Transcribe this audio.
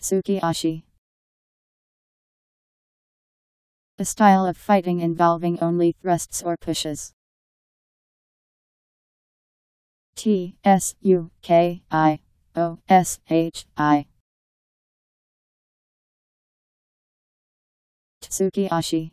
Tsuki-oshi. A style of fighting involving only thrusts or pushes. T S U K I O S H I Tsuki-oshi